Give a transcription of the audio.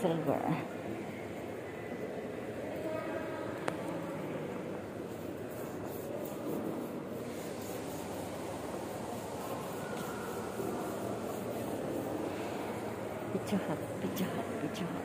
silver. Good.